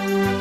Bye.